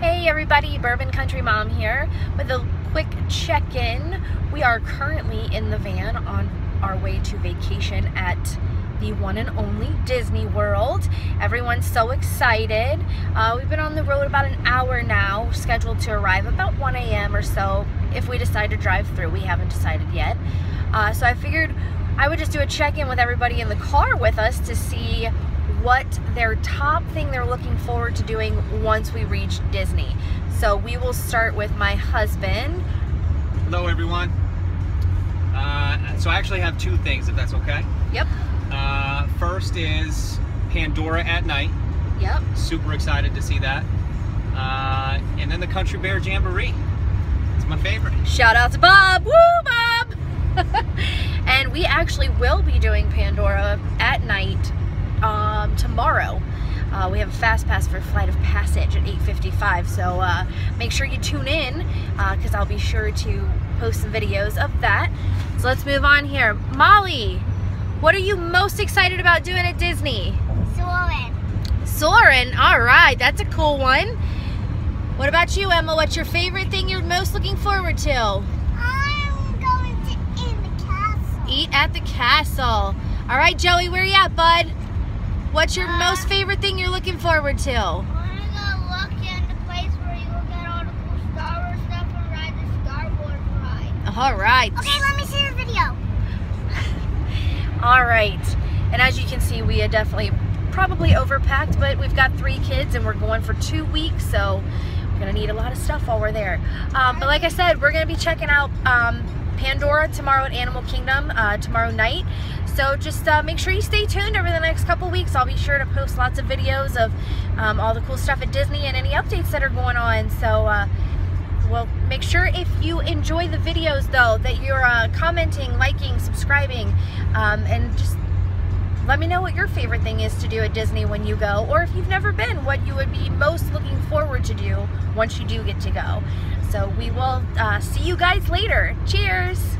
Hey everybody, Bourbon Country Mom here with a quick check-in. We are currently in the van on our way to vacation at the one and only Disney World. Everyone's so excited. Uh, we've been on the road about an hour now, scheduled to arrive about 1 a.m. or so if we decide to drive through. We haven't decided yet. Uh, so I figured I would just do a check-in with everybody in the car with us to see what their top thing they're looking forward to doing once we reach Disney. So we will start with my husband. Hello, everyone. Uh, so I actually have two things, if that's okay. Yep. Uh, first is Pandora at night. Yep. Super excited to see that. Uh, and then the Country Bear Jamboree. It's my favorite. Shout out to Bob. Woo, Bob! and we actually will be doing Pandora at night um, tomorrow. Uh, we have a fast pass for Flight of Passage at 8.55, so uh, make sure you tune in because uh, I'll be sure to post some videos of that. So let's move on here. Molly, what are you most excited about doing at Disney? Soarin'. Soarin', all right, that's a cool one. What about you, Emma? What's your favorite thing you're most looking forward to? I'm going to in the castle. Eat at the castle. All right, Joey, where you at, bud? What's your Uh, most favorite thing you're looking forward to? I want to go look in the place where you will get all the cool Star Wars stuff and ride the Star Wars ride. All right. Okay, let me see the video. All right. And as you can see, we are definitely probably overpacked, but we've got three kids and we're going for two weeks, so we're gonna need a lot of stuff while we're there. Um, but like I said, we're gonna be checking out um, Pandora tomorrow at Animal Kingdom uh, tomorrow night. So just uh, make sure you stay tuned over the next couple weeks. I'll be sure to post lots of videos of um, all the cool stuff at Disney and any updates that are going on. So. Uh, well, make sure if you enjoy the videos though that you're uh, commenting, liking, subscribing, um, and just let me know what your favorite thing is to do at Disney when you go, or if you've never been, what you would be most looking forward to do once you do get to go. So we will uh, see you guys later. Cheers!